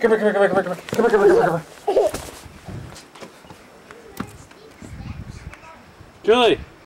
Come here, come here, come here, come here, come here, come here, come here. Julie.